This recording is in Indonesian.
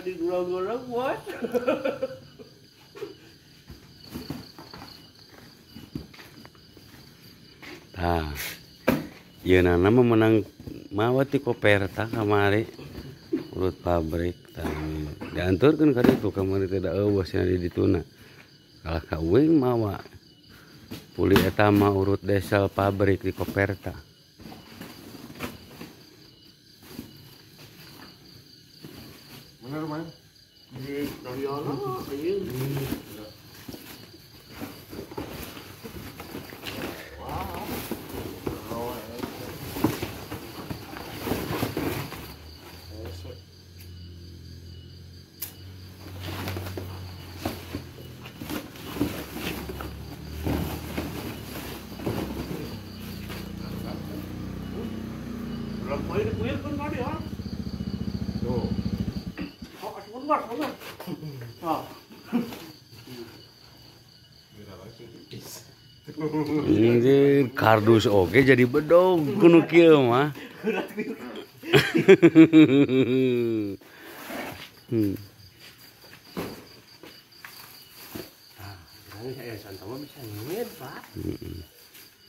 Tadi gurau-gurau buat. Tah. Ieu nama menang mawati koperta kamari urut pabrik tah dianturkeun ka ditu kamari tidak eueuh cenah di dituna. Kalah ka uing mawa. Puli eta mah urut desal pabrik di koperta. Bener mana? Di dari ana ayo. Rồi mới được quyết con nó đi hả? Rồi. Oh? Ah. Anjir, kardus oke jadi bedog kuno kieu mah. Hmm. Bisa nyengit, Pak.